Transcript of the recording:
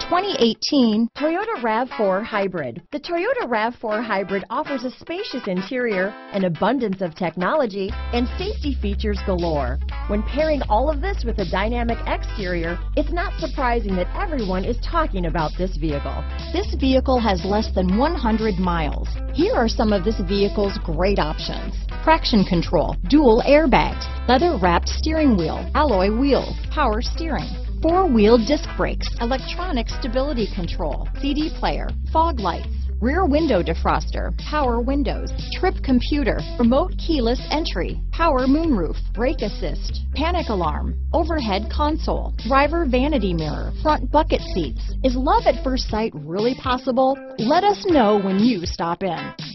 2018 Toyota RAV4 Hybrid. The Toyota RAV4 Hybrid offers a spacious interior, an abundance of technology, and safety features galore. When pairing all of this with a dynamic exterior, it's not surprising that everyone is talking about this vehicle. This vehicle has less than 100 miles. Here are some of this vehicle's great options. Traction control, dual airbags, leather wrapped steering wheel, alloy wheels, power steering, four-wheel disc brakes, electronic stability control, CD player, fog lights, rear window defroster, power windows, trip computer, remote keyless entry, power moonroof, brake assist, panic alarm, overhead console, driver vanity mirror, front bucket seats. Is love at first sight really possible? Let us know when you stop in.